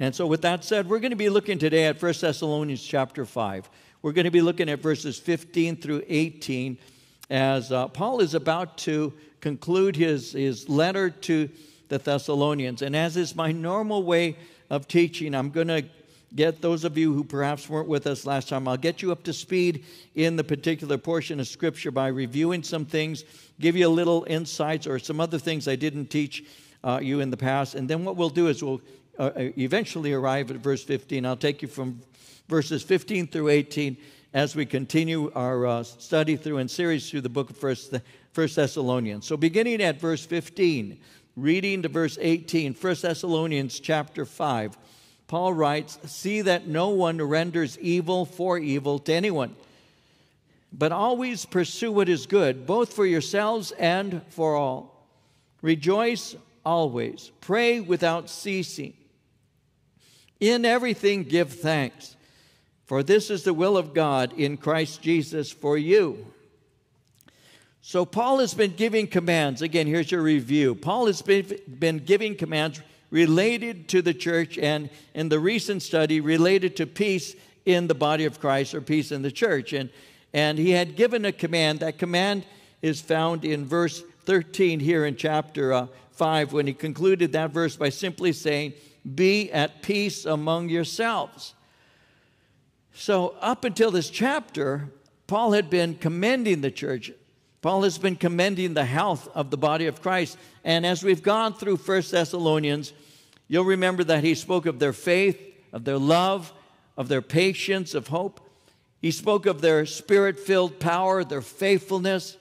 And so, with that said, we're going to be looking today at 1 Thessalonians chapter 5. We're going to be looking at verses 15 through 18 as uh, Paul is about to conclude his, his letter to the Thessalonians. And as is my normal way of teaching, I'm going to get those of you who perhaps weren't with us last time, I'll get you up to speed in the particular portion of Scripture by reviewing some things, give you a little insights or some other things I didn't teach uh, you in the past. And then what we'll do is we'll uh, uh, eventually arrive at verse 15. I'll take you from verses 15 through 18 as we continue our uh, study through and series through the book of First, First Thessalonians. So beginning at verse 15, reading to verse 18, 1 Thessalonians chapter 5, Paul writes, See that no one renders evil for evil to anyone, but always pursue what is good, both for yourselves and for all. Rejoice always, pray without ceasing. In everything, give thanks, for this is the will of God in Christ Jesus for you. So, Paul has been giving commands. Again, here's your review. Paul has been, been giving commands related to the church, and in the recent study, related to peace in the body of Christ or peace in the church. And, and he had given a command. That command is found in verse 13 here in chapter uh, 5 when he concluded that verse by simply saying, be at peace among yourselves. So, up until this chapter, Paul had been commending the church. Paul has been commending the health of the body of Christ. And as we've gone through First Thessalonians, you'll remember that he spoke of their faith, of their love, of their patience, of hope. He spoke of their spirit filled power, their faithfulness.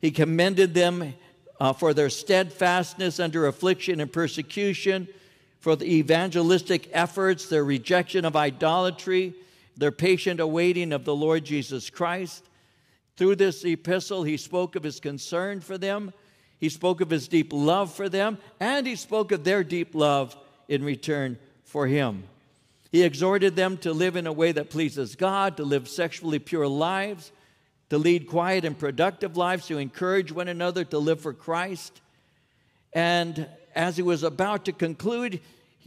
He commended them uh, for their steadfastness under affliction and persecution for the evangelistic efforts, their rejection of idolatry, their patient awaiting of the Lord Jesus Christ. Through this epistle, he spoke of his concern for them, he spoke of his deep love for them, and he spoke of their deep love in return for him. He exhorted them to live in a way that pleases God, to live sexually pure lives, to lead quiet and productive lives, to encourage one another to live for Christ. And as he was about to conclude,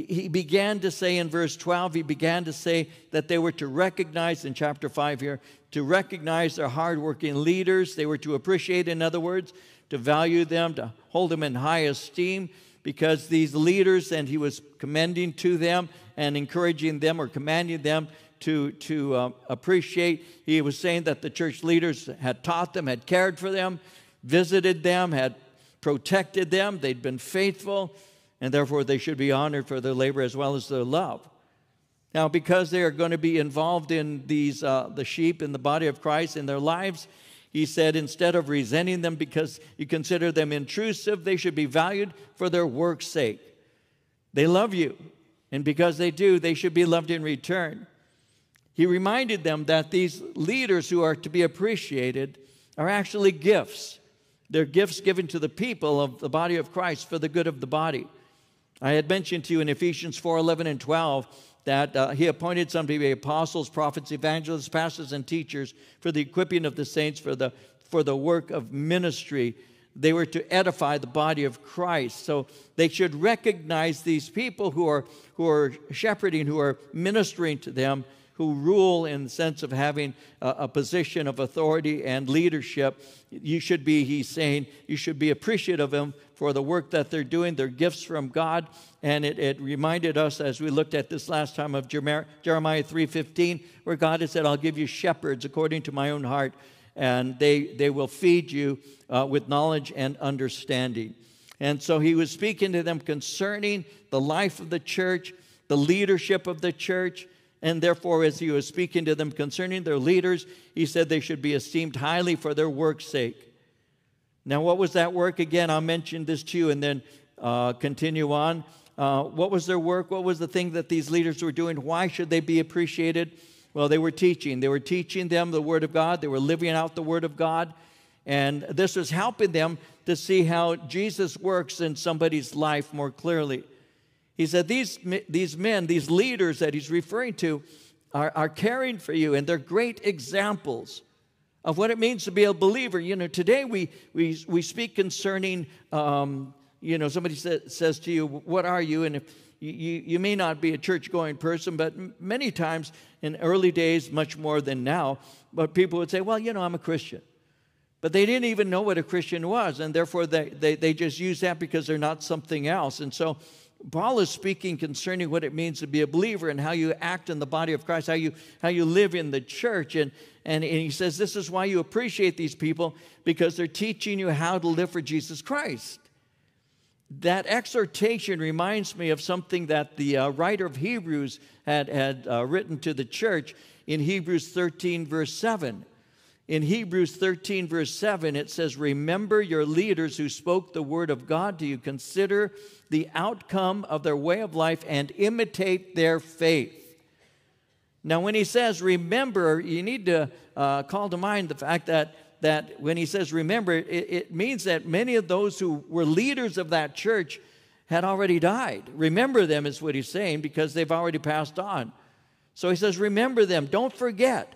he began to say in verse 12, he began to say that they were to recognize, in chapter 5 here, to recognize their hardworking leaders. They were to appreciate, in other words, to value them, to hold them in high esteem, because these leaders, and he was commending to them and encouraging them or commanding them to, to uh, appreciate. He was saying that the church leaders had taught them, had cared for them, visited them, had protected them, they'd been faithful, and therefore they should be honored for their labor as well as their love. Now, because they are going to be involved in these, uh, the sheep in the body of Christ in their lives, he said, instead of resenting them because you consider them intrusive, they should be valued for their work's sake. They love you, and because they do, they should be loved in return. He reminded them that these leaders who are to be appreciated are actually gifts. They're gifts given to the people of the body of Christ for the good of the body. I had mentioned to you in Ephesians 4 11 and 12 that uh, he appointed some to be apostles, prophets, evangelists, pastors, and teachers for the equipping of the saints for the, for the work of ministry. They were to edify the body of Christ. So they should recognize these people who are, who are shepherding, who are ministering to them who rule in the sense of having a, a, position of authority and leadership. You should be, he's saying, you should be appreciative of them for the work that they're doing. They're gifts from God. And it, it reminded us as we looked at this last time of Jeremiah 3.15, where God has said, I'll give you shepherds according to my own heart, and they, they will feed you uh, with knowledge and understanding. And so he was speaking to them concerning the life of the church, the leadership of the church, and therefore, as he was speaking to them concerning their leaders, he said they should be esteemed highly for their work's sake. Now, what was that work? Again, I'll mention this to you and then uh, continue on. Uh, what was their work? What was the thing that these leaders were doing? Why should they be appreciated? Well, they were teaching. They were teaching them the Word of God, they were living out the Word of God. And this was helping them to see how Jesus works in somebody's life more clearly. He said, These, these men, these leaders that he's referring to, are, are caring for you, and they're great examples of what it means to be a believer. You know, today we, we, we speak concerning, um, you know, somebody sa- says to you, What are you? And if, you, you may not be a church going person, but many times in early days, much more than now, but people would say, Well, you know, I'm a Christian. But they didn't even know what a Christian was, and therefore they, they, they just use that because they're not something else. And so Paul is speaking concerning what it means to be a believer and how you act in the body of Christ, how you, how you live in the church. And, and, and he says this is why you appreciate these people because they're teaching you how to live for Jesus Christ. That exhortation reminds me of something that the uh, writer of Hebrews had, had uh, written to the church in Hebrews 13, verse 7. In Hebrews 13, verse 7, it says, Remember your leaders who spoke the word of God to you. Consider the outcome of their way of life and imitate their faith. Now, when he says remember, you need to uh, call to mind the fact that, that when he says remember, it, it means that many of those who were leaders of that church had already died. Remember them is what he's saying because they've already passed on. So he says, remember them. Don't forget.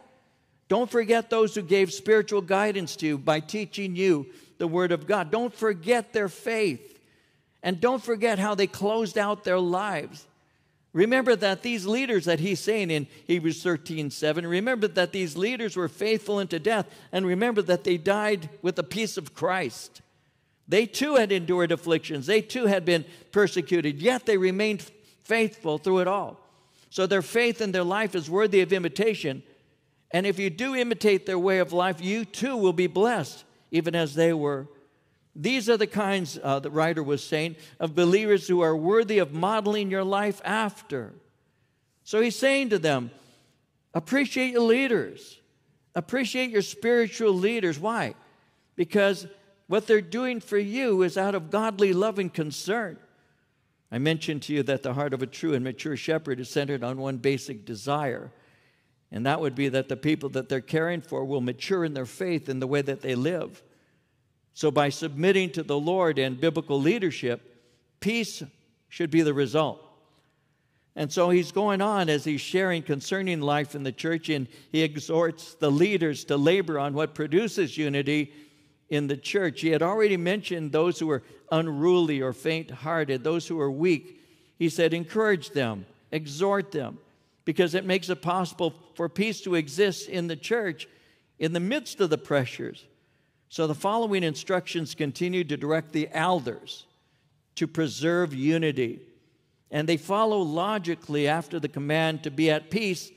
Don't forget those who gave spiritual guidance to you by teaching you the Word of God. Don't forget their faith. And don't forget how they closed out their lives. Remember that these leaders that he's saying in Hebrews 13 7, remember that these leaders were faithful unto death, and remember that they died with the peace of Christ. They too had endured afflictions, they too had been persecuted, yet they remained faithful through it all. So their faith and their life is worthy of imitation. And if you do imitate their way of life, you too will be blessed, even as they were. These are the kinds, uh, the writer was saying, of believers who are worthy of modeling your life after. So he's saying to them, appreciate your leaders, appreciate your spiritual leaders. Why? Because what they're doing for you is out of godly love and concern. I mentioned to you that the heart of a true and mature shepherd is centered on one basic desire and that would be that the people that they're caring for will mature in their faith in the way that they live. So, by submitting to the Lord and biblical leadership, peace should be the result. And so he's going on as he's sharing concerning life in the church, and he exhorts the leaders to labor on what produces unity in the church. He had already mentioned those who are unruly or faint hearted, those who are weak. He said, encourage them, exhort them, because it makes it possible for peace to exist in the church in the midst of the pressures. So the following instructions continue to direct the elders to preserve unity. And they follow logically after the command to be at peace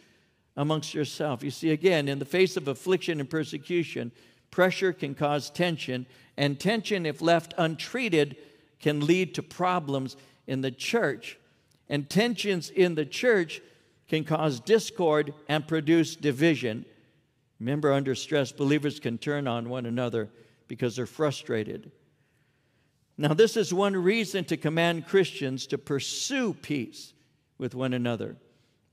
amongst yourself. You see, again, in the face of affliction and persecution, pressure can cause tension, and tension, if left untreated, can lead to problems in the church. And tensions in the church can cause discord and produce division. Remember, under stress, believers can turn on one another because they're frustrated. Now, this is one reason to command Christians to pursue peace with one another.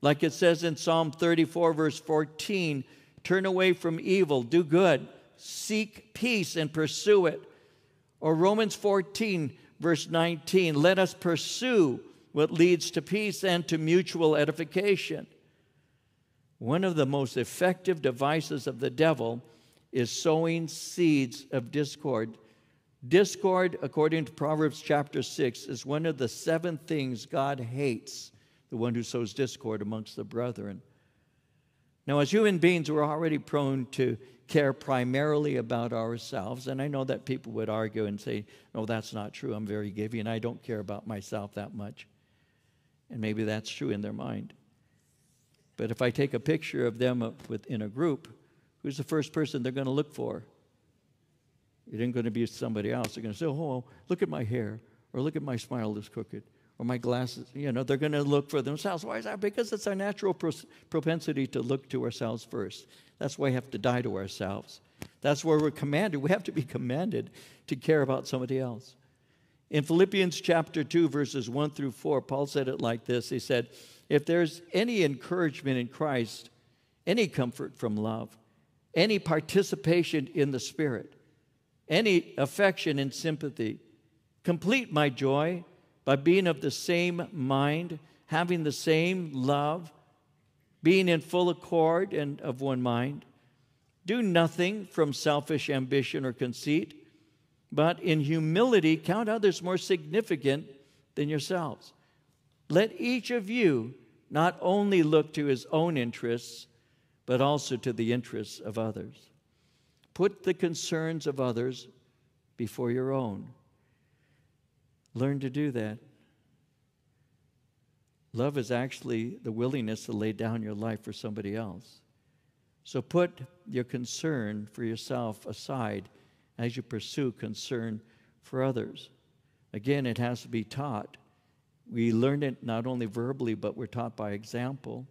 Like it says in Psalm 34, verse 14 turn away from evil, do good, seek peace, and pursue it. Or Romans 14, verse 19 let us pursue what leads to peace and to mutual edification. One of the most effective devices of the devil is sowing seeds of discord. Discord, according to Proverbs chapter 6, is one of the seven things God hates the one who sows discord amongst the brethren. Now, as human beings, we're already prone to care primarily about ourselves. And I know that people would argue and say, no, that's not true. I'm very giving. And I don't care about myself that much. And maybe that's true in their mind. But if I take a picture of them within a group, who's the first person they're going to look for? It ain't going to be somebody else. They're going to say, oh, oh, look at my hair, or look at my smile that's crooked, or my glasses. You know, they're going to look for themselves. Why is that? Because it's our natural propensity to look to ourselves first. That's why we have to die to ourselves. That's where we're commanded. We have to be commanded to care about somebody else. In Philippians chapter 2, verses 1 through 4, Paul said it like this He said, If there's any encouragement in Christ, any comfort from love, any participation in the Spirit, any affection and sympathy, complete my joy by being of the same mind, having the same love, being in full accord and of one mind. Do nothing from selfish ambition or conceit but in humility count others more significant than yourselves. Let each of you not only look to his own interests, but also to the interests of others. Put the concerns of others before your own. Learn to do that. Love is actually the willingness to lay down your life for somebody else. So put your concern for yourself aside as you pursue concern for others. Again, it has to be taught. We learn it not only verbally, but we're taught by example.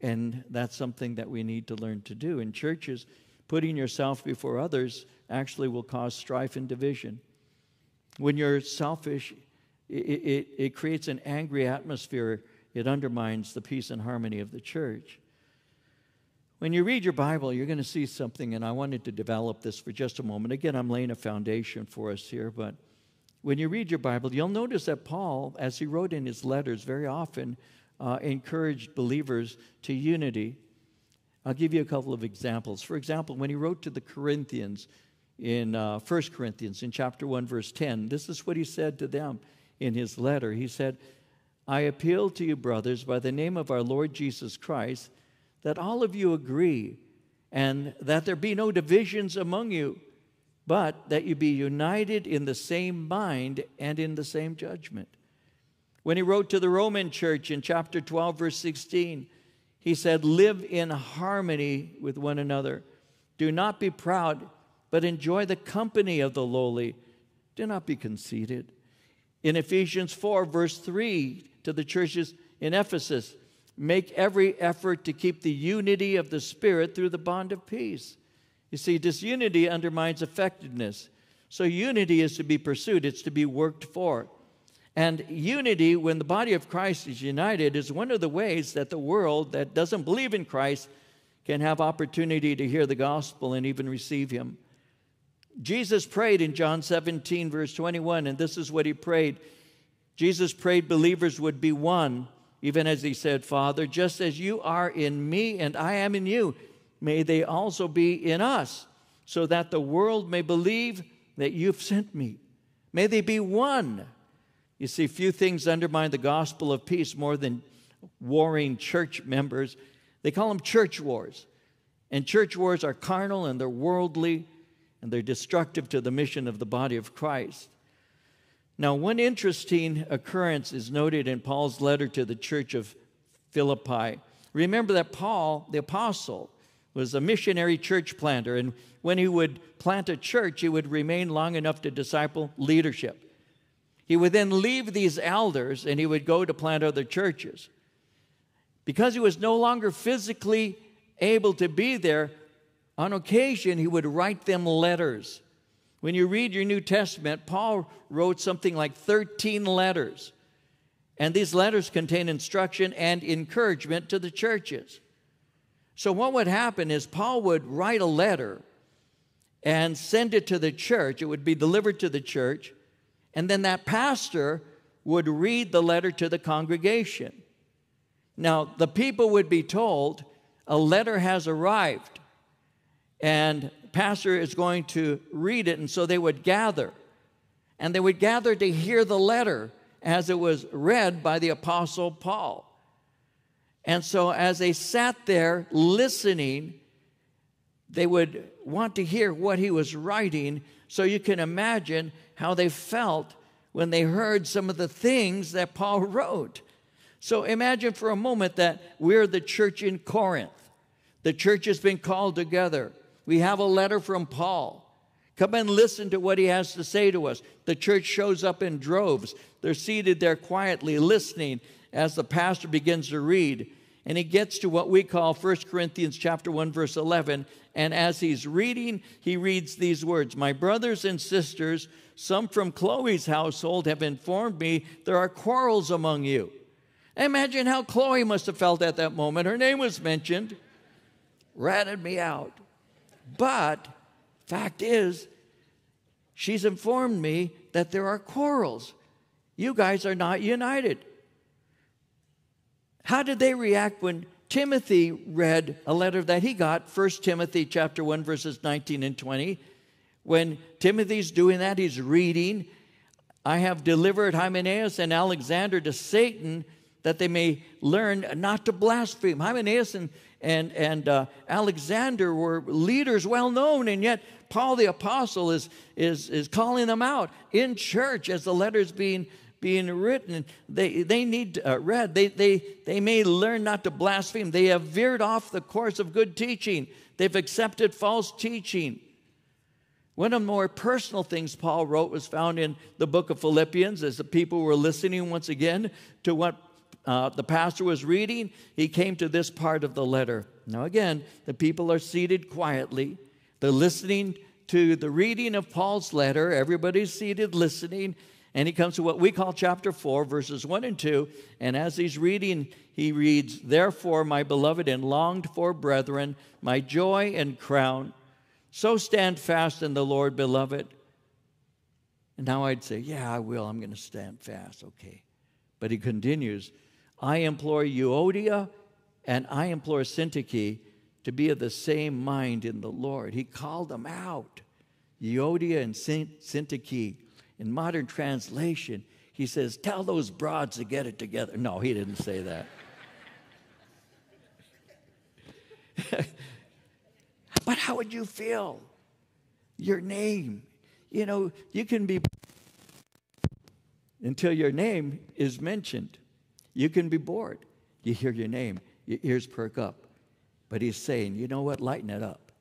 And that's something that we need to learn to do. In churches, putting yourself before others actually will cause strife and division. When you're selfish, it, it, it creates an angry atmosphere. It undermines the peace and harmony of the church. When you read your Bible, you're going to see something, and I wanted to develop this for just a moment. Again, I'm laying a foundation for us here, but when you read your Bible, you'll notice that Paul, as he wrote in his letters, very often uh, encouraged believers to unity. I'll give you a couple of examples. For example, when he wrote to the Corinthians in uh, 1 Corinthians, in chapter 1, verse 10, this is what he said to them in his letter. He said, I appeal to you, brothers, by the name of our Lord Jesus Christ that all of you agree and that there be no divisions among you, but that you be united in the same mind and in the same judgment. When he wrote to the Roman church in chapter 12, verse 16, he said, Live in harmony with one another. Do not be proud, but enjoy the company of the lowly. Do not be conceited. In Ephesians 4, verse 3, to the churches in Ephesus, Make every effort to keep the unity of the Spirit through the bond of peace. You see, disunity undermines effectiveness. So, unity is to be pursued, it's to be worked for. And unity, when the body of Christ is united, is one of the ways that the world that doesn't believe in Christ can have opportunity to hear the gospel and even receive Him. Jesus prayed in John 17, verse 21, and this is what He prayed Jesus prayed believers would be one even as he said, Father, just as you are in me and I am in you, may they also be in us, so that the world may believe that you've sent me. May they be one. You see, few things undermine the gospel of peace more than warring church members. They call them church wars. And church wars are carnal and they're worldly and they're destructive to the mission of the body of Christ. Now, one interesting occurrence is noted in Paul's letter to the church of Philippi. Remember that Paul, the apostle, was a missionary church planter, and when he would plant a church, he would remain long enough to disciple leadership. He would then leave these elders and he would go to plant other churches. Because he was no longer physically able to be there, on occasion he would write them letters when you read your New Testament, Paul wrote something like 13 letters. And these letters contain instruction and encouragement to the churches. So, what would happen is Paul would write a letter and send it to the church. It would be delivered to the church. And then that pastor would read the letter to the congregation. Now, the people would be told a letter has arrived. And pastor is going to read it. And so they would gather. And they would gather to hear the letter as it was read by the Apostle Paul. And so as they sat there listening, they would want to hear what he was writing. So you can imagine how they felt when they heard some of the things that Paul wrote. So imagine for a moment that we're the church in Corinth. The church has been called together. We have a letter from Paul. Come and listen to what he has to say to us. The church shows up in droves. They're seated there quietly listening as the pastor begins to read. And he gets to what we call 1 Corinthians chapter 1 verse 11, and as he's reading, he reads these words, "My brothers and sisters, some from Chloe's household have informed me there are quarrels among you." Imagine how Chloe must have felt at that moment. Her name was mentioned. Ratted me out. But fact is, she's informed me that there are quarrels. You guys are not united. How did they react when Timothy read a letter that he got, 1 Timothy chapter 1 verses 19 and 20? When Timothy's doing that, he's reading. I have delivered Hymenaeus and Alexander to Satan that they may learn not to blaspheme. Hymenaeus and, and, and uh, Alexander were leaders well known, and yet Paul the Apostle is, is, is calling them out in church as the letters being, being written. They, they need uh, read. They, they, they may learn not to blaspheme. They have veered off the course of good teaching, they've accepted false teaching. One of the more personal things Paul wrote was found in the book of Philippians as the people were listening once again to what uh, the pastor was reading. He came to this part of the letter. Now, again, the people are seated quietly. They're listening to the reading of Paul's letter. Everybody's seated listening. And he comes to what we call chapter 4, verses 1 and 2. And as he's reading, he reads, Therefore, my beloved and longed for brethren, my joy and crown, so stand fast in the Lord, beloved. And now I'd say, Yeah, I will. I'm going to stand fast. Okay. But he continues, I implore Euodia and I implore Syntyche to be of the same mind in the Lord. He called them out. Euodia and Syntyche. In modern translation, he says, Tell those broads to get it together. No, he didn't say that. but how would you feel? Your name. You know, you can be until your name is mentioned. You can be bored. You hear your name, your ears perk up. But he's saying, you know what? Lighten it up.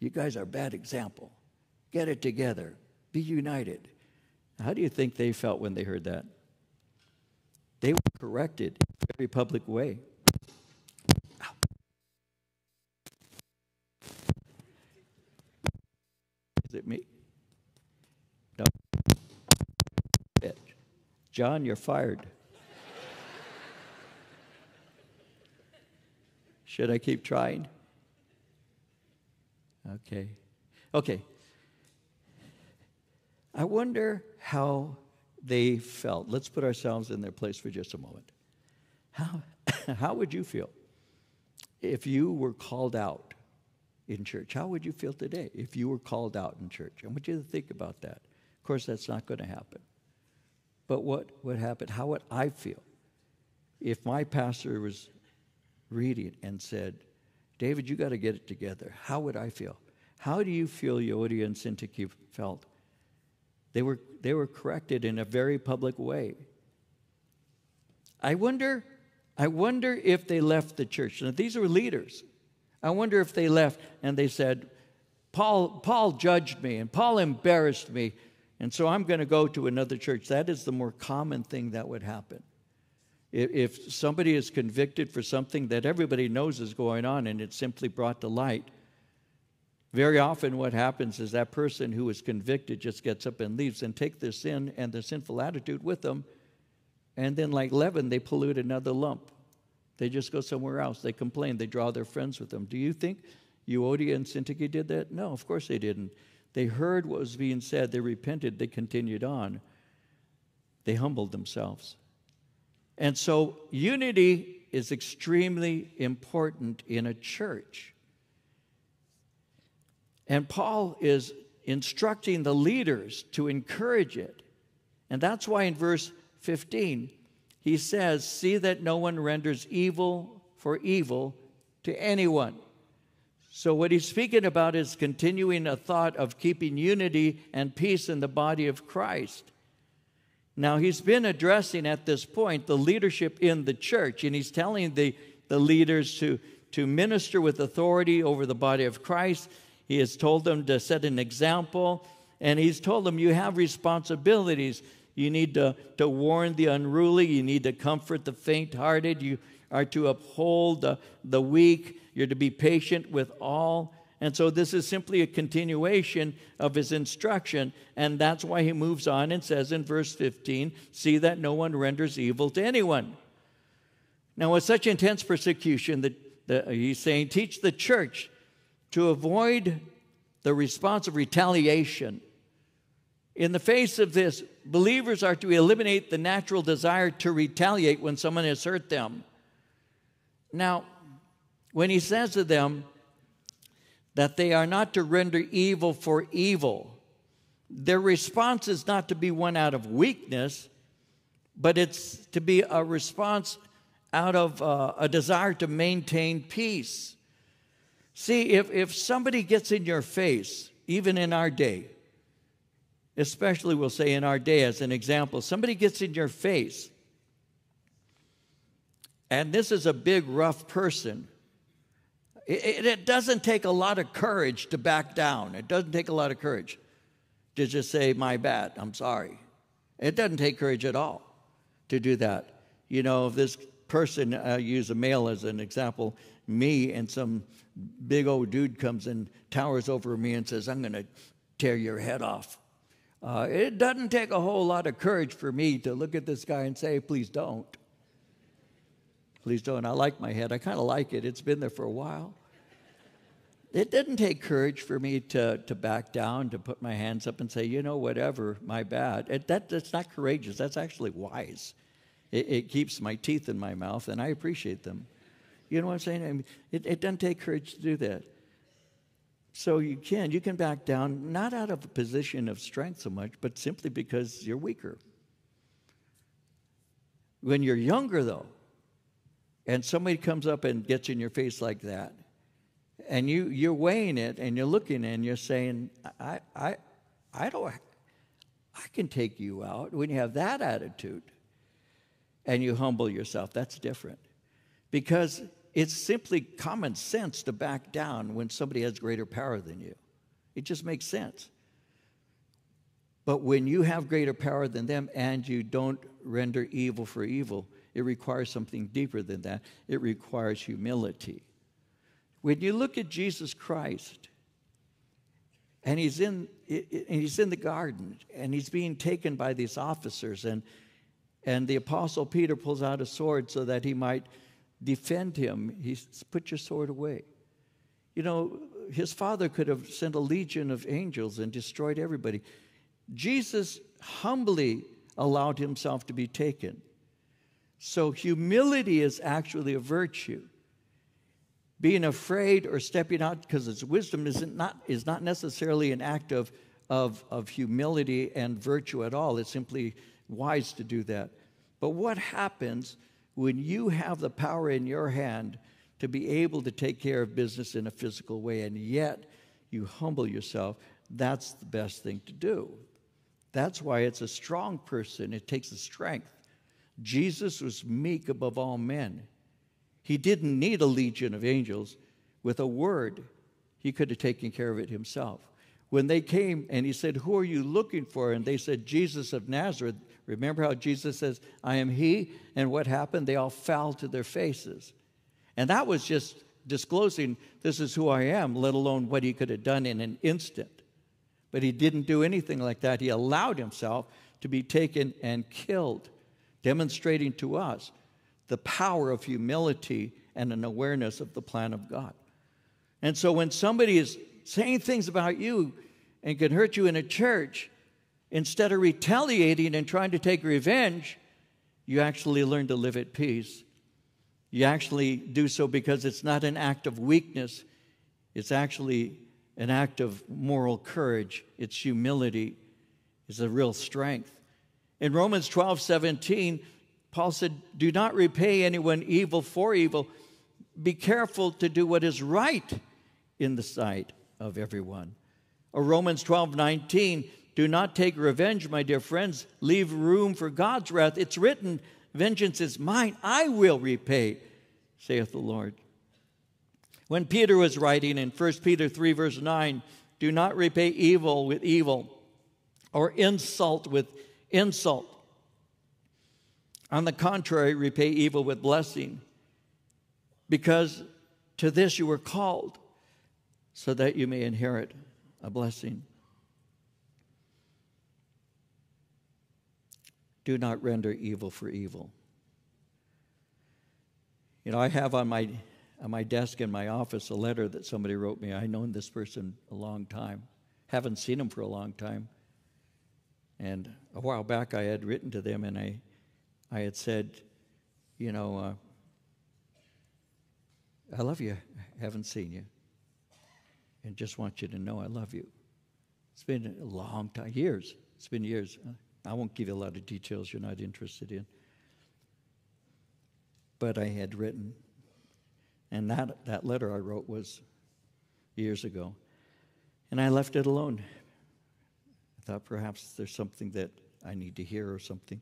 You guys are a bad example. Get it together. Be united. How do you think they felt when they heard that? They were corrected in every public way. Is it me? No. John, you're fired. Should I keep trying? Okay. Okay. I wonder how they felt. Let's put ourselves in their place for just a moment. How, how would you feel if you were called out in church? How would you feel today if you were called out in church? I want you to think about that. Of course, that's not going to happen. But what would happen? How would I feel if my pastor was reading it and said, David, you got to get it together. How would I feel? How do you feel Euodia and Syntyche felt? They were, they were corrected in a very public way. I wonder, I wonder if they left the church. Now, these were leaders. I wonder if they left and they said, Paul, Paul judged me and Paul embarrassed me, and so I'm going to go to another church. That is the more common thing that would happen. If somebody is convicted for something that everybody knows is going on and it's simply brought to light, very often what happens is that person who is convicted just gets up and leaves and take their sin and their sinful attitude with them. And then, like leaven, they pollute another lump. They just go somewhere else. They complain. They draw their friends with them. Do you think Euodia and Syntyche did that? No, of course they didn't. They heard what was being said. They repented. They continued on. They humbled themselves. And so, unity is extremely important in a church. And Paul is instructing the leaders to encourage it. And that's why in verse 15, he says, See that no one renders evil for evil to anyone. So, what he's speaking about is continuing a thought of keeping unity and peace in the body of Christ. Now, he's been addressing at this point the leadership in the church, and he's telling the, the leaders to, to minister with authority over the body of Christ. He has told them to set an example, and he's told them you have responsibilities. You need to, to warn the unruly, you need to comfort the faint hearted, you are to uphold the, the weak, you're to be patient with all. And so this is simply a continuation of his instruction. And that's why he moves on and says in verse 15, See that no one renders evil to anyone. Now, with such intense persecution, that the, he's saying, Teach the church to avoid the response of retaliation. In the face of this, believers are to eliminate the natural desire to retaliate when someone has hurt them. Now, when he says to them, that they are not to render evil for evil. their response is not to be one out of weakness, but it's to be a response out of uh, a desire to maintain peace. See, if, if somebody gets in your face, even in our day, especially we'll say in our day as an example, somebody gets in your face, and this is a big, rough person. It, it, doesn't take a lot of courage to back down. It doesn't take a lot of courage to just say, My bad, I'm sorry. It doesn't take courage at all to do that. You know, if this person, uh, use a male as an example, me and some big old dude comes and towers over me and says, I'm going to tear your head off. Uh, it doesn't take a whole lot of courage for me to look at this guy and say, Please don't. Please don't. I like my head. I kind of like it. It's been there for a while. It didn't take courage for me to, to back down, to put my hands up and say, you know, whatever, my bad. It, that, that's not courageous. That's actually wise. It, it, keeps my teeth in my mouth, and I appreciate them. You know what I'm saying? I mean, it, it doesn't take courage to do that. So you can. You can back down, not out of a position of strength so much, but simply because you're weaker. When you're younger, though, and somebody comes up and gets in your face like that, and you, you're weighing it and you're looking and you're saying, I, I, I don't, I can take you out. When you have that attitude and you humble yourself, that's different. Because it's simply common sense to back down when somebody has greater power than you. It just makes sense. But when you have greater power than them and you don't render evil for evil, it requires something deeper than that. It requires humility. When you look at Jesus Christ, and he's in, and he's in the garden, and he's being taken by these officers, and, and the apostle Peter pulls out a sword so that he might defend him. He says, Put your sword away. You know, his father could have sent a legion of angels and destroyed everybody. Jesus humbly allowed himself to be taken. So, humility is actually a virtue. Being afraid or stepping out because it's wisdom is not, is not necessarily an act of, of, of humility and virtue at all. It's simply wise to do that. But what happens when you have the power in your hand to be able to take care of business in a physical way and yet you humble yourself? That's the best thing to do. That's why it's a strong person, it takes a strength. Jesus was meek above all men. He didn't need a legion of angels. With a word, he could have taken care of it himself. When they came and he said, Who are you looking for? And they said, Jesus of Nazareth. Remember how Jesus says, I am he? And what happened? They all fell to their faces. And that was just disclosing, This is who I am, let alone what he could have done in an instant. But he didn't do anything like that. He allowed himself to be taken and killed, demonstrating to us the power of humility and an awareness of the plan of God. And so when somebody is saying things about you and can hurt you in a church, instead of retaliating and trying to take revenge, you actually learn to live at peace. You actually do so because it's not an act of weakness, it's actually an act of moral courage, it's humility, it's a real strength. In Romans 12 17, Paul said, Do not repay anyone evil for evil. Be careful to do what is right in the sight of everyone. Or Romans 12 19, do not take revenge, my dear friends. Leave room for God's wrath. It's written, Vengeance is mine, I will repay, saith the Lord. When Peter was writing in 1 Peter 3, verse 9, do not repay evil with evil or insult with insult. On the contrary, repay evil with blessing, because to this you were called, so that you may inherit a blessing. Do not render evil for evil. You know, I have on my on my desk in my office a letter that somebody wrote me. I've known this person a long time, haven't seen him for a long time. And a while back, I had written to them and I I had said, you know, uh, I love you. I haven't seen you. And just want you to know I love you. It's been a long time, years. It's been years. I won't give you a lot of details you're not interested in. But I had written, and that, that letter I wrote was years ago. And I left it alone. I thought perhaps there's something that I need to hear or something,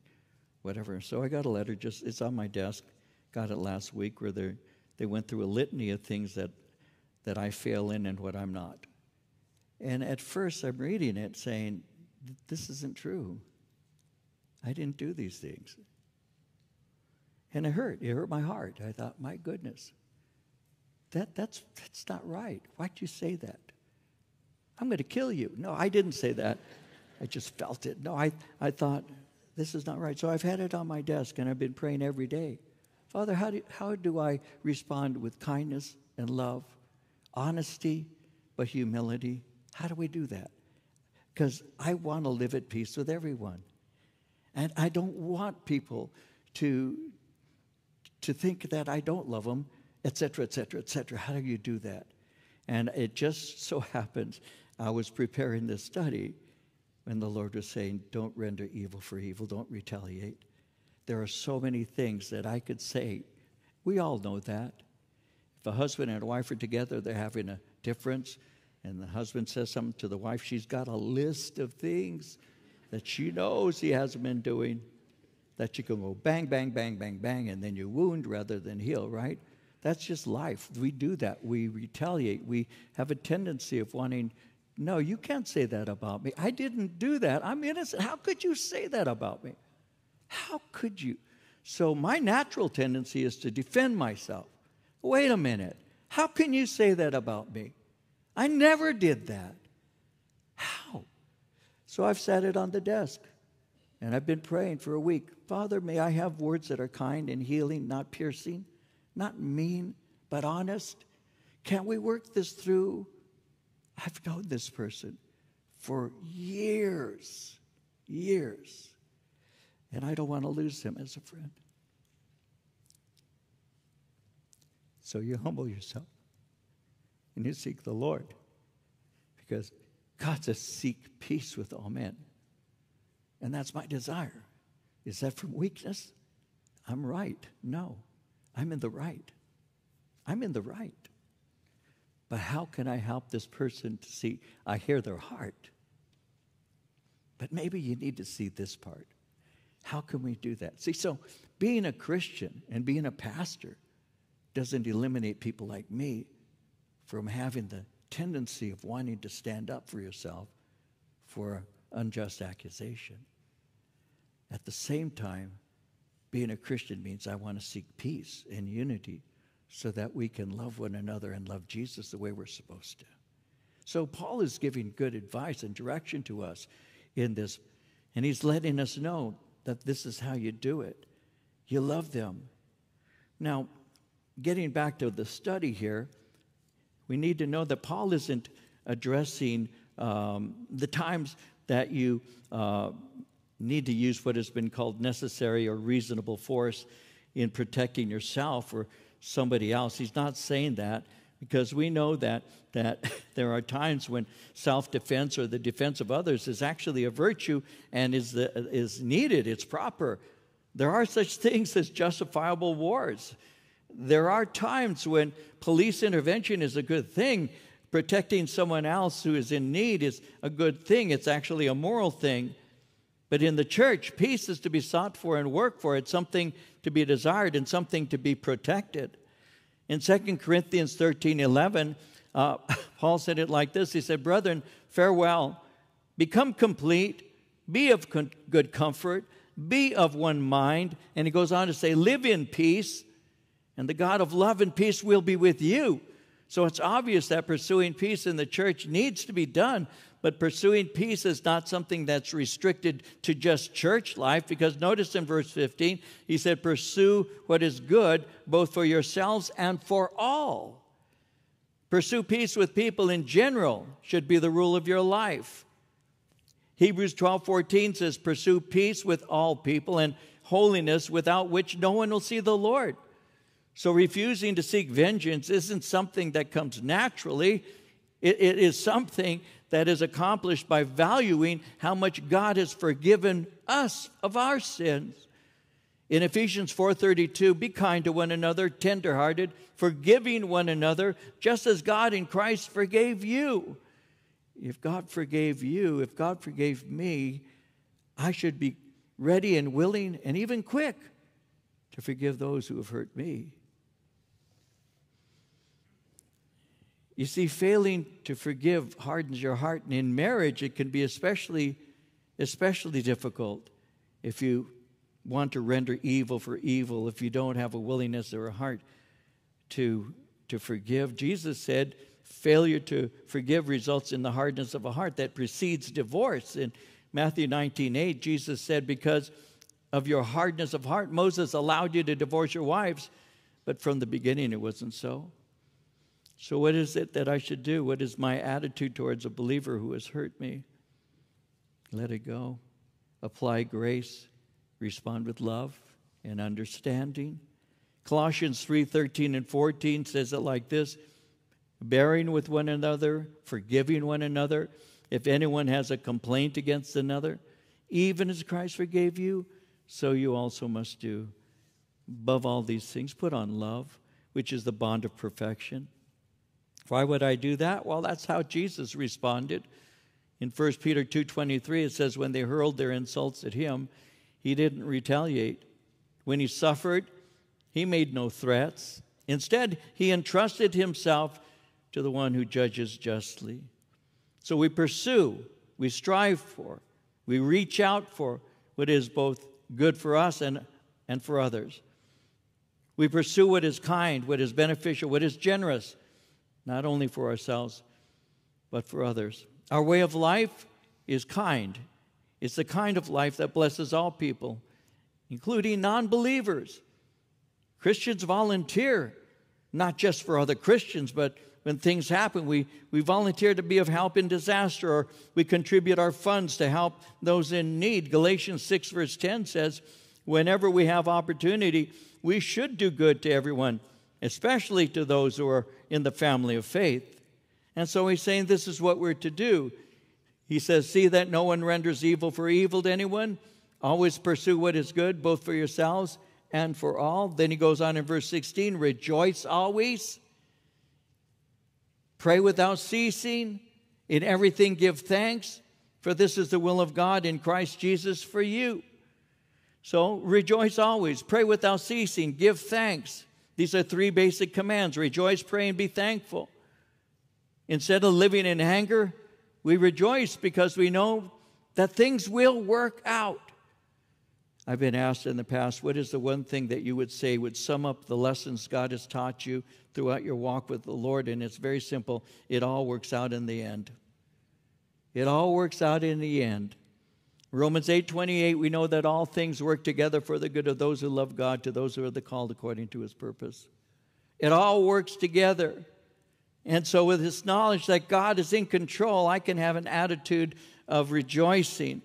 whatever. So I got a letter, just it's on my desk. Got it last week where they they went through a litany of things that that I fail in and what I'm not. And at first I'm reading it saying, This isn't true. I didn't do these things. And it hurt. It hurt my heart. I thought, my goodness, that, that's, that's not right. Why'd you say that? I'm going to kill you. No, I didn't say that. I just felt it. No, I, I thought, this is not right. So I've had it on my desk and I've been praying every day. Father, how do, how do I respond with kindness and love, honesty, but humility? How do we do that? Because I want to live at peace with everyone. And I don't want people to, to think that I don't love them, etc., etc., etc. How do you do that? And it just so happens I was preparing this study when the Lord was saying, Don't render evil for evil, don't retaliate. There are so many things that I could say. We all know that. If a husband and a wife are together, they're having a difference, and the husband says something to the wife, she's got a list of things that she knows he hasn't been doing, that you can go bang, bang, bang, bang, bang, and then you wound rather than heal, right? That's just life. We do that. We retaliate. We have a tendency of wanting, no, you can't say that about me. I didn't do that. I'm innocent. How could you say that about me? How could you? So, my natural tendency is to defend myself. Wait a minute. How can you say that about me? I never did that. How? So I've set it on the desk and I've been praying for a week. Father, may I have words that are kind and healing, not piercing, not mean, but honest. Can't we work this through? I've known this person for years, years, and I don't want to lose him as a friend. So you humble yourself and you seek the Lord because God says, seek peace with all men. And that's my desire. Is that from weakness? I'm right. No, I'm in the right. I'm in the right. But how can I help this person to see? I hear their heart. But maybe you need to see this part. How can we do that? See, so being a Christian and being a pastor doesn't eliminate people like me from having the tendency of wanting to stand up for yourself for unjust accusation. At the same time, being a Christian means I want to seek peace and unity so that we can love one another and love Jesus the way we're supposed to. So, Paul is giving good advice and direction to us in this, and he's letting us know that this is how you do it. You love them. Now, getting back to the study here, we need to know that Paul isn't addressing um, the times that you uh, need to use what has been called necessary or reasonable force in protecting yourself or somebody else. He's not saying that because we know that, that there are times when self defense or the defense of others is actually a virtue and is, the, is needed, it's proper. There are such things as justifiable wars. There are times when police intervention is a good thing. Protecting someone else who is in need is a good thing. It's actually a moral thing. But in the church, peace is to be sought for and worked for. It's something to be desired and something to be protected. In 2 Corinthians 13 11, uh, Paul said it like this He said, Brethren, farewell, become complete, be of con- good comfort, be of one mind. And he goes on to say, Live in peace and the God of love and peace will be with you. So it's obvious that pursuing peace in the church needs to be done, but pursuing peace is not something that's restricted to just church life because notice in verse 15, he said, Pursue what is good both for yourselves and for all. Pursue peace with people in general should be the rule of your life. Hebrews 12 14 says, Pursue peace with all people and holiness without which no one will see the Lord. So refusing to seek vengeance isn't something that comes naturally. It, it is something that is accomplished by valuing how much God has forgiven us of our sins. In Ephesians 4:32, be kind to one another, tenderhearted, forgiving one another, just as God in Christ forgave you. If God forgave you, if God forgave me, I should be ready and willing and even quick to forgive those who have hurt me. You see, failing to forgive hardens your heart, and in marriage, it can be especially, especially difficult if you want to render evil for evil, if you don't have a willingness or a heart to, to forgive. Jesus said, failure to forgive results in the hardness of a heart that precedes divorce. In Matthew 19 8, Jesus said, Because of your hardness of heart, Moses allowed you to divorce your wives, but from the beginning it wasn't so. So, what is it that I should do? What is my attitude towards a believer who has hurt me? Let it go. Apply grace. Respond with love and understanding. Colossians 3 13 and 14 says it like this bearing with one another, forgiving one another. If anyone has a complaint against another, even as Christ forgave you, so you also must do. Above all these things, put on love, which is the bond of perfection. Why would I do that? Well, that's how Jesus responded. In 1 Peter 2:23 it says when they hurled their insults at him, he didn't retaliate. When he suffered, he made no threats. Instead, he entrusted himself to the one who judges justly. So we pursue, we strive for, we reach out for what is both good for us and, and for others. We pursue what is kind, what is beneficial, what is generous, not only for ourselves, but for others. Our way of life is kind. It's the kind of life that blesses all people, including non believers. Christians volunteer, not just for other Christians, but when things happen, we, we volunteer to be of help in disaster, or we contribute our funds to help those in need. Galatians 6, verse 10 says, Whenever we have opportunity, we should do good to everyone, especially to those who are in the family of faith. And so he's saying this is what we're to do. He says, See that no one renders evil for evil to anyone. Always pursue what is good, both for yourselves and for all. Then he goes on in verse 16 Rejoice always, pray without ceasing, in everything give thanks, for this is the will of God in Christ Jesus for you. So rejoice always, pray without ceasing, give thanks. These are three basic commands rejoice, pray, and be thankful. Instead of living in anger, we rejoice because we know that things will work out. I've been asked in the past, what is the one thing that you would say would sum up the lessons God has taught you throughout your walk with the Lord? And it's very simple it all works out in the end. It all works out in the end. Romans 8 28, we know that all things work together for the good of those who love God, to those who are the called according to his purpose. It all works together. And so, with this knowledge that God is in control, I can have an attitude of rejoicing.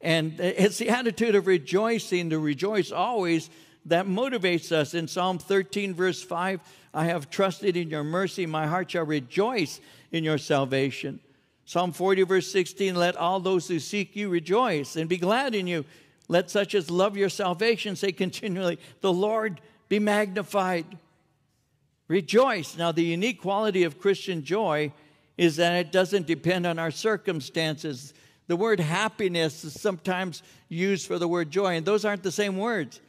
And it's the attitude of rejoicing, to rejoice always, that motivates us. In Psalm 13, verse 5, I have trusted in your mercy. My heart shall rejoice in your salvation. Psalm 40, verse 16 Let all those who seek you rejoice and be glad in you. Let such as love your salvation say continually, The Lord be magnified. Rejoice. Now, the unique quality of Christian joy is that it doesn't depend on our circumstances. The word happiness is sometimes used for the word joy, and those aren't the same words.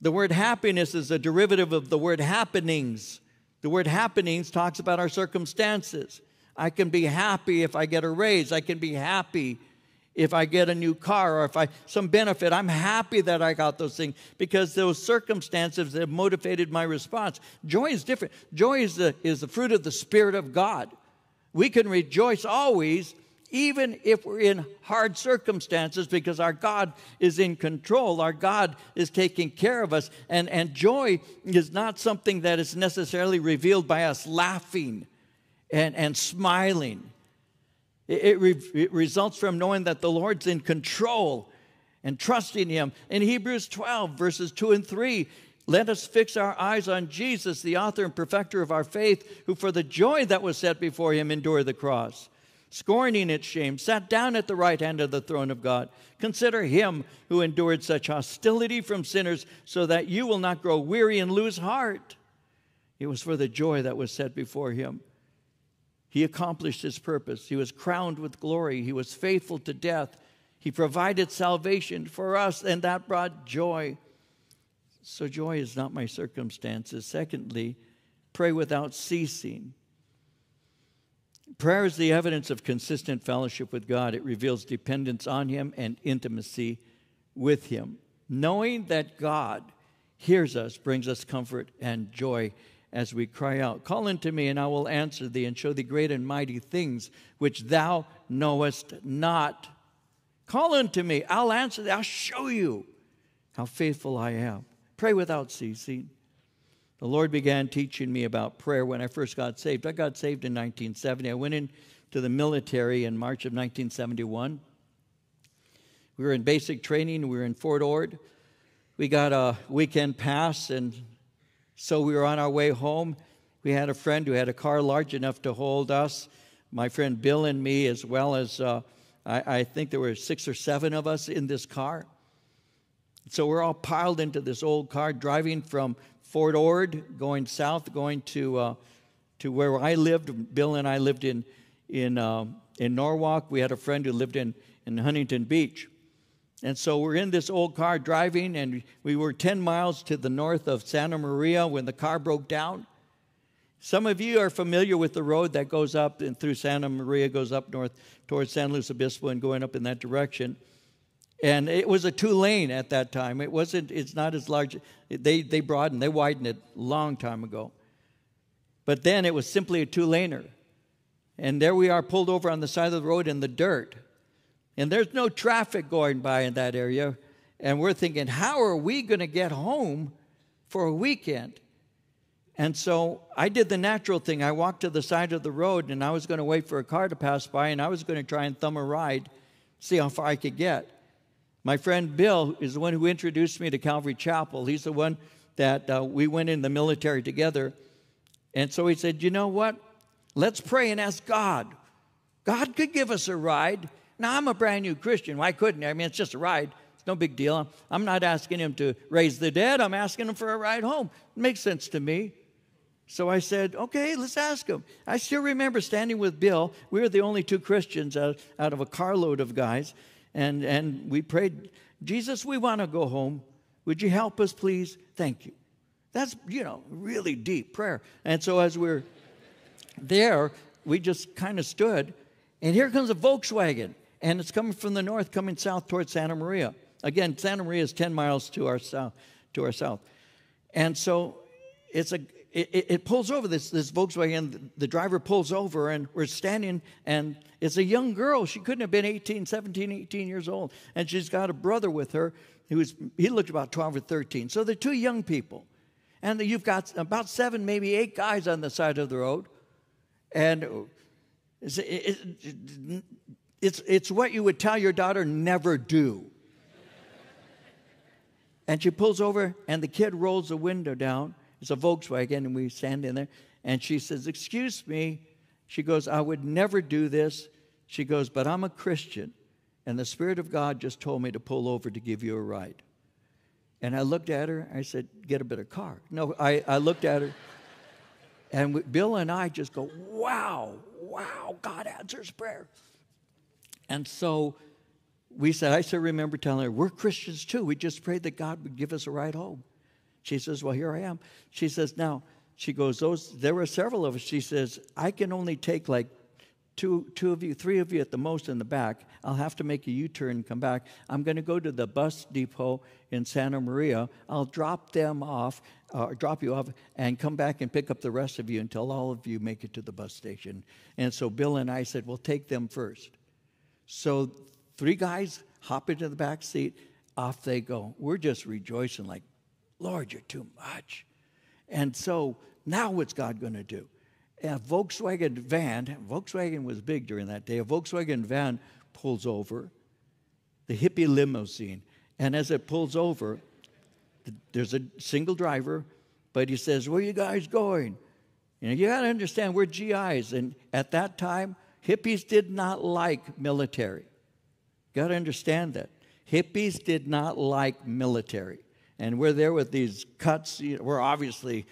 The word happiness is a derivative of the word happenings. The word happenings talks about our circumstances. I can be happy if I get a raise. I can be happy if I get a new car or if I some benefit. I'm happy that I got those things because those circumstances have motivated my response. Joy is different. Joy is the, is the fruit of the Spirit of God. We can rejoice always, even if we're in hard circumstances, because our God is in control. Our God is taking care of us. And, and joy is not something that is necessarily revealed by us laughing and, and smiling. It, it, re, it results from knowing that the Lord's in control and trusting Him. In Hebrews 12, verses 2 and 3, let us fix our eyes on Jesus, the author and perfecter of our faith, who for the joy that was set before him endured the cross, scorning its shame, sat down at the right hand of the throne of God. Consider him who endured such hostility from sinners, so that you will not grow weary and lose heart. It was for the joy that was set before him. He accomplished his purpose. He was crowned with glory. He was faithful to death. He provided salvation for us, and that brought joy. So, joy is not my circumstances. Secondly, pray without ceasing. Prayer is the evidence of consistent fellowship with God. It reveals dependence on Him and intimacy with Him. Knowing that God hears us brings us comfort and joy as we cry out, Call unto me, and I will answer thee, and show thee great and mighty things which thou knowest not. Call unto me, I'll answer thee, I'll show you how faithful I am. Pray without ceasing. The Lord began teaching me about prayer when I first got saved. I got saved in 1970. I went into the military in March of 1971. We were in basic training, we were in Fort Ord. We got a weekend pass, and so we were on our way home. We had a friend who had a car large enough to hold us, my friend Bill and me, as well as uh, I, I think there were six or seven of us in this car. So we're all piled into this old car, driving from Fort Ord, going south, going to uh, to where I lived. Bill and I lived in in uh, in Norwalk. We had a friend who lived in in Huntington Beach. And so we're in this old car driving, and we were 10 miles to the north of Santa Maria when the car broke down. Some of you are familiar with the road that goes up and through Santa Maria, goes up north towards San Luis Obispo and going up in that direction. And it was a two lane at that time. It wasn't, it's not as large. They, they broadened, they widened it a long time ago. But then it was simply a two laner. And there we are pulled over on the side of the road in the dirt. And there's no traffic going by in that area. And we're thinking, how are we going to get home for a weekend? And so I did the natural thing. I walked to the side of the road and I was going to wait for a car to pass by and I was going to try and thumb a ride, see how far I could get. My friend Bill is the one who introduced me to Calvary Chapel. He's the one that uh, we went in the military together. And so he said, You know what? Let's pray and ask God. God could give us a ride. Now, I'm a brand new Christian. Why couldn't I? I mean, it's just a ride. It's no big deal. I'm not asking him to raise the dead. I'm asking him for a ride home. It makes sense to me. So I said, okay, let's ask him. I still remember standing with Bill. We were the only two Christians out, out of a carload of guys. And, and we prayed, Jesus, we want to go home. Would you help us, please? Thank you. That's, you know, really deep prayer. And so as we're there, we just kind of stood. And here comes a Volkswagen and it's coming from the north, coming south towards Santa Maria. Again, Santa Maria is 10 miles to our south. To our south. And so it's a, it, it, pulls over this, this Volkswagen. The driver pulls over, and we're standing, and it's a young girl. She couldn't have been 18, 17, 18 years old. And she's got a brother with her who was, he looked about 12 or 13. So they're two young people. And you've got about seven, maybe eight guys on the side of the road. And uh, it, it, it's, it's what you would tell your daughter never do. and she pulls over, and the kid rolls the window down. It's a Volkswagen, and we stand in there. And she says, Excuse me. She goes, I would never do this. She goes, But I'm a Christian, and the Spirit of God just told me to pull over to give you a ride. And I looked at her. I said, Get a better car. No, I, I looked at her. And we, Bill and I just go, Wow, wow, God answers prayer. And so we said, I still remember telling her, we're Christians too. We just prayed that God would give us a ride home. She says, Well, here I am. She says, Now, she goes, Those there were several of us. She says, I can only take like two, two of you, three of you at the most in the back. I'll have to make a U turn and come back. I'm going to go to the bus depot in Santa Maria. I'll drop them off, uh, drop you off, and come back and pick up the rest of you until all of you make it to the bus station. And so Bill and I said, Well, take them first. So three guys hop into the back seat, off they go. We're just rejoicing, like, Lord, you're too much. And so now what's God going to do? A Volkswagen van, Volkswagen was big during that day, a Volkswagen van pulls over, the hippie limousine. And as it pulls over, there's a single driver, but he says, Where you guys going? You know, you got to understand, we're GIs. And at that time, hippies did not like military. Got to understand that. Hippies did not like military. And we're there with these cuts. You know, we're obviously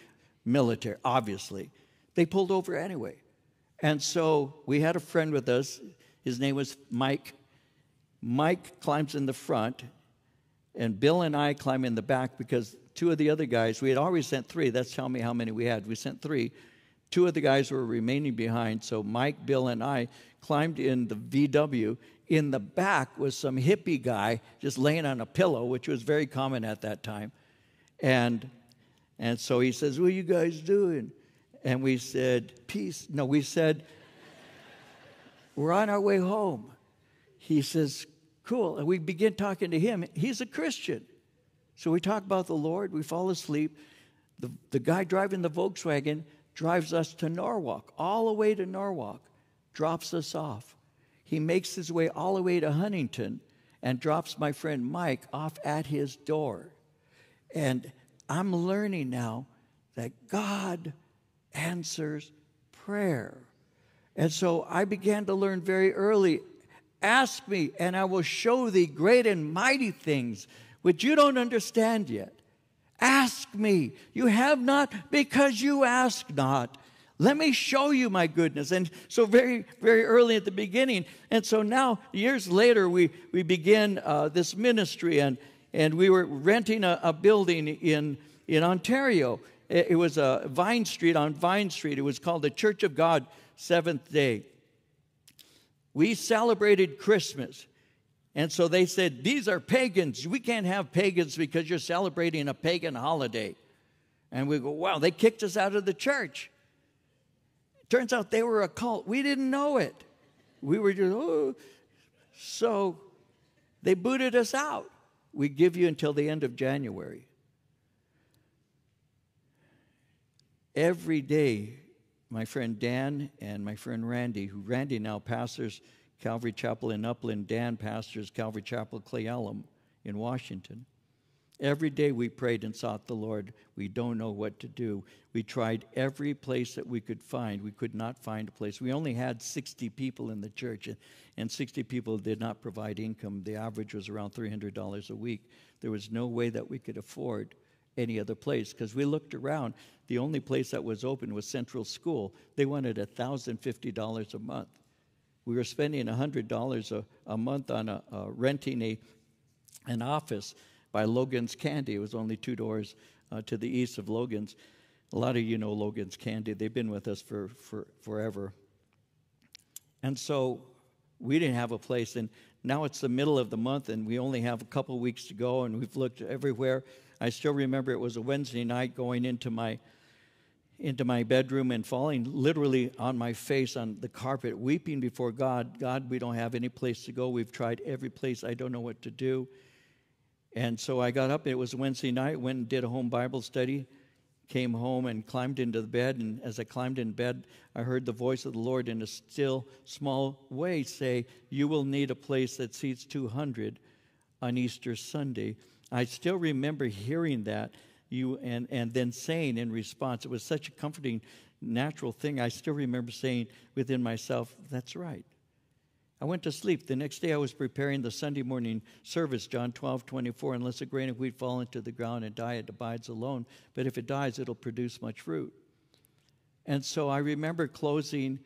military, obviously. They pulled over anyway. And so we had a friend with us. His name was Mike. Mike climbs in the front, and Bill and I climb in the back because two of the other guys, we had already sent three. That's telling me how many we had. We sent three. Two of the guys were remaining behind. So Mike, Bill, and I climbed in the VW. In the back was some hippie guy just laying on a pillow, which was very common at that time. And, and so he says, What are you guys doing? And we said, Peace. No, we said, We're on our way home. He says, Cool. And we begin talking to him. He's a Christian. So we talk about the Lord, we fall asleep. The, the guy driving the Volkswagen drives us to Norwalk, all the way to Norwalk, drops us off. He makes his way all the way to Huntington and drops my friend Mike off at his door. And I'm learning now that God answers prayer. And so I began to learn very early ask me, and I will show thee great and mighty things which you don't understand yet. Ask me. You have not because you ask not. Let me show you my goodness. And so, very, very early at the beginning. And so now, years later, we, we begin uh, this ministry, and, and we were renting a, a building in, in Ontario. It, it was a Vine Street on Vine Street. It was called the Church of God Seventh Day. We celebrated Christmas. And so they said, These are pagans. We can't have pagans because you're celebrating a pagan holiday. And we go, Wow, they kicked us out of the church. Turns out they were a cult. We didn't know it. We were just, oh. So they booted us out. We give you until the end of January. Every day, my friend Dan and my friend Randy, who Randy now pastors Calvary Chapel in Upland, Dan pastors Calvary Chapel Cle Elum in Washington. Every day we prayed and sought the Lord. We don't know what to do. We tried every place that we could find. We could not find a place. We only had 60 people in the church, and 60 people did not provide income. The average was around $300 a week. There was no way that we could afford any other place because we looked around. The only place that was open was Central School. They wanted $1,050 a month. We were spending $100 a, a month on a, a renting a, an office by Logan's Candy. It was only two doors uh, to the east of Logan's. A lot of you know Logan's Candy. They've been with us for, for forever. And so we didn't have a place. And now it's the middle of the month, and we only have a couple weeks to go, and we've looked everywhere. I still remember it was a Wednesday night going into my into my bedroom and falling literally on my face on the carpet, weeping before God. God, we don't have any place to go. We've tried every place. I don't know what to do. And so I got up. It was Wednesday night. Went and did a home Bible study. Came home and climbed into the bed. And as I climbed in bed, I heard the voice of the Lord in a still, small way say, "You will need a place that seats 200 on Easter Sunday." I still remember hearing that you and, and then saying in response, it was such a comforting, natural thing. I still remember saying within myself, that's right. I went to sleep. The next day I was preparing the Sunday morning service, John 12, 24. Unless a grain of wheat fall into the ground and die, it abides alone. But if it dies, it'll produce much fruit. And so I remember closing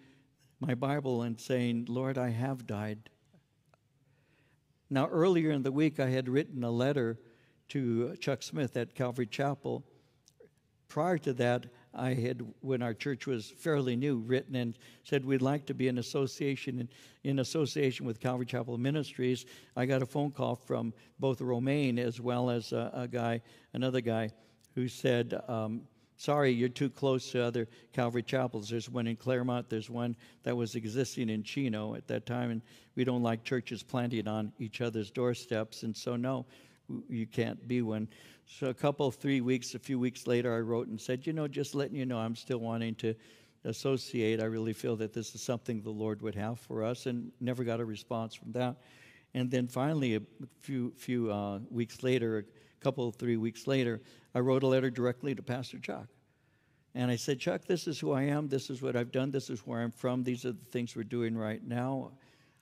my Bible and saying, Lord, I have died. Now, earlier in the week, I had written a letter to Chuck Smith at Calvary Chapel. Prior to that, I had, when our church was fairly new, written and said we'd like to be an association in, in association with Calvary Chapel Ministries. I got a phone call from both Romaine as well as a, a guy, another guy, who said, um, "Sorry, you're too close to other Calvary chapels. There's one in Claremont. There's one that was existing in Chino at that time, and we don't like churches planting on each other's doorsteps. And so, no, you can't be one. So a couple, three weeks, a few weeks later, I wrote and said, you know, just letting you know, I'm still wanting to associate. I really feel that this is something the Lord would have for us, and never got a response from that. And then finally, a few few uh, weeks later, a couple, three weeks later, I wrote a letter directly to Pastor Chuck And I said, Chuck, this is who I am. This is what I've done. This is where I'm from. These are the things we're doing right now.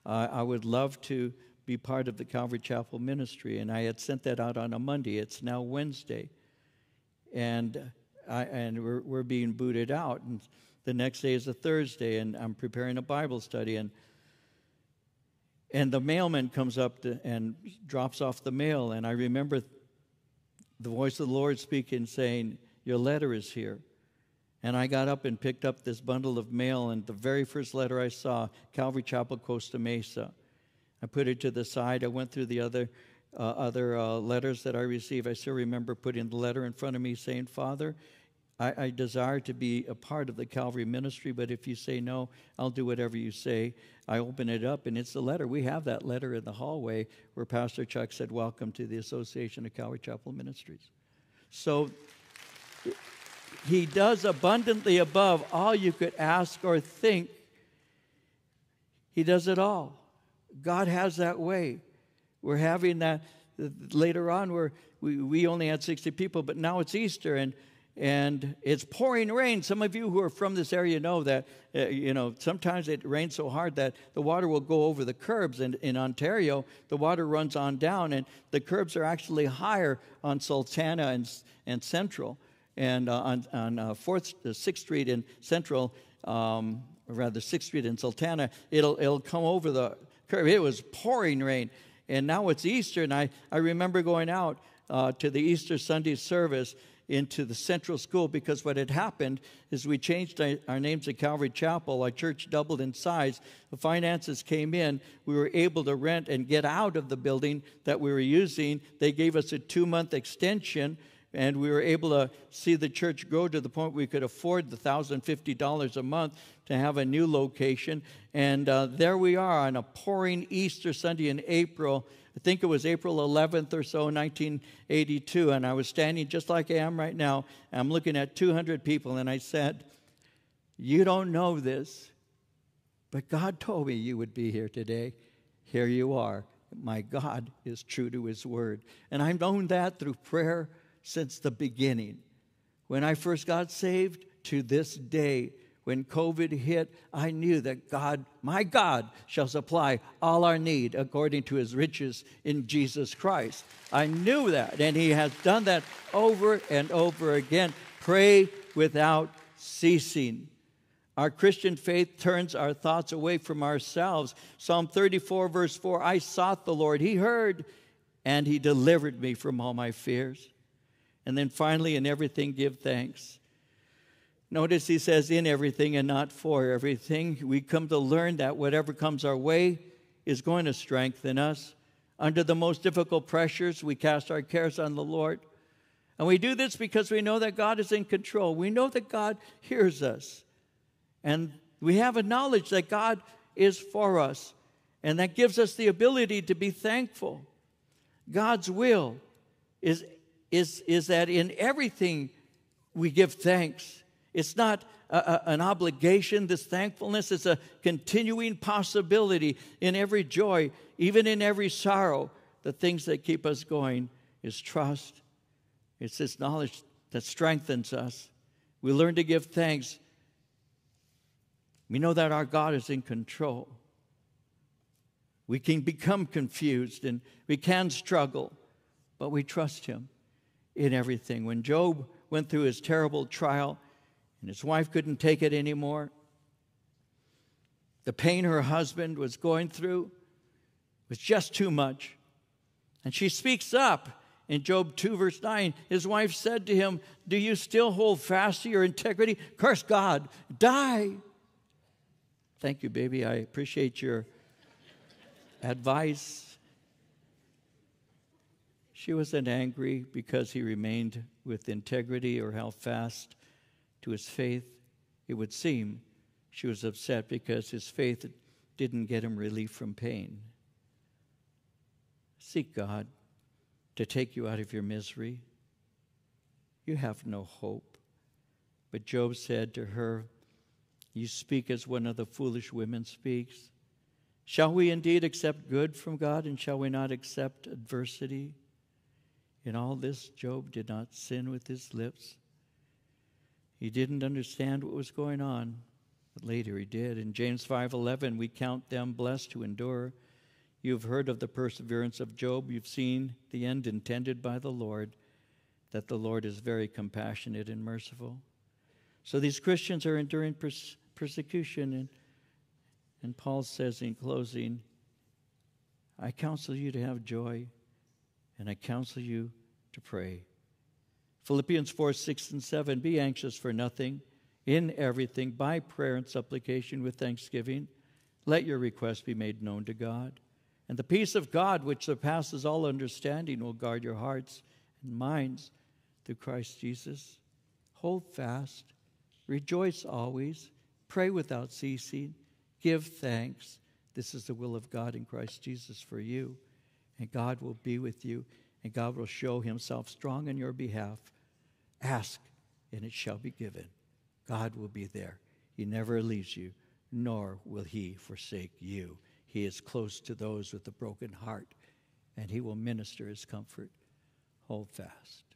Uh, I would love to be part of the Calvary Chapel ministry. And I had sent that out on a Monday. It's now Wednesday. And, I, and we're, we're being booted out. And the next day is a Thursday, and I'm preparing a Bible study. And, and the mailman comes up to, and drops off the mail. And I remember the voice of the Lord speaking, saying, Your letter is here. And I got up and picked up this bundle of mail, and the very first letter I saw, Calvary Chapel, Costa Mesa. I put it to the side. I went through the other, uh, other uh, letters that I received. I still remember putting the letter in front of me saying, Father, I, I, desire to be a part of the Calvary ministry, but if you say no, I'll do whatever you say. I open it up, and it's the letter. We have that letter in the hallway where Pastor Chuck said, Welcome to the Association of Calvary Chapel Ministries. So he does abundantly above all you could ask or think. He does it all. God has that way. We're having that later on where we, we only had 60 people, but now it's Easter and and it's pouring rain. Some of you who are from this area know that, uh, you know, sometimes it rains so hard that the water will go over the curbs. And in Ontario, the water runs on down, and the curbs are actually higher on Sultana and, and Central and uh, on, on uh, 4th, 6th uh, Street in Central, um, rather 6th Street in Sultana, it'll, it'll come over the. It was pouring rain. And now it's Easter, and I, I remember going out uh, to the Easter Sunday service into the central school because what had happened is we changed our names to Calvary Chapel. Our church doubled in size. The finances came in. We were able to rent and get out of the building that we were using. They gave us a two month extension and we were able to see the church grow to the point we could afford the $1,050 a month to have a new location. And uh, there we are on a pouring Easter Sunday in April. I think it was April 11th or so, 1982. And I was standing just like I am right now. I'm looking at 200 people, and I said, You don't know this, but God told me you would be here today. Here you are. My God is true to his word. And I've known that through prayer since the beginning. When I first got saved to this day, when COVID hit, I knew that God, my God, shall supply all our need according to his riches in Jesus Christ. I knew that, and he has done that over and over again. Pray without ceasing. Our Christian faith turns our thoughts away from ourselves. Psalm 34, verse 4 I sought the Lord, he heard, and he delivered me from all my fears. And then finally, in everything, give thanks. Notice he says, in everything and not for everything. We come to learn that whatever comes our way is going to strengthen us. Under the most difficult pressures, we cast our cares on the Lord. And we do this because we know that God is in control. We know that God hears us. And we have a knowledge that God is for us. And that gives us the ability to be thankful. God's will is is, is that in everything we give thanks. It's not a, a, an obligation, this thankfulness is a continuing possibility in every joy, even in every sorrow. The things that keep us going is trust, it's this knowledge that strengthens us. We learn to give thanks. We know that our God is in control. We can become confused and we can struggle, but we trust Him in everything. When Job went through his terrible trial and his wife couldn't take it anymore, the pain her husband was going through was just too much. And she speaks up in Job 2, verse 9. His wife said to him, Do you still hold fast to your integrity? Curse God, die. Thank you, baby. I appreciate your advice. She wasn't angry because he remained with integrity or held fast to his faith. It would seem she was upset because his faith didn't get him relief from pain. Seek God to take you out of your misery. You have no hope. But Job said to her, You speak as one of the foolish women speaks. Shall we indeed accept good from God, and shall we not accept adversity? In all this, Job did not sin with his lips. He didn't understand what was going on, but later he did. In James 5:11, we count them blessed who endure. You've heard of the perseverance of Job. You've seen the end intended by the Lord, that the Lord is very compassionate and merciful. So these Christians are enduring pers- persecution, and, and Paul says in closing, I counsel you to have joy, and I counsel you to pray. Philippians 4 6 and 7 Be anxious for nothing, in everything, by prayer and supplication with thanksgiving. Let your requests be made known to God. And the peace of God, which surpasses all understanding, will guard your hearts and minds through Christ Jesus. Hold fast, rejoice always, pray without ceasing, give thanks. This is the will of God in Christ Jesus for you. And God will be with you, and God will show himself strong in your behalf. Ask, and it shall be given. God will be there. He never leaves you, nor will he forsake you. He is close to those with a broken heart, and He will minister His comfort. Hold fast.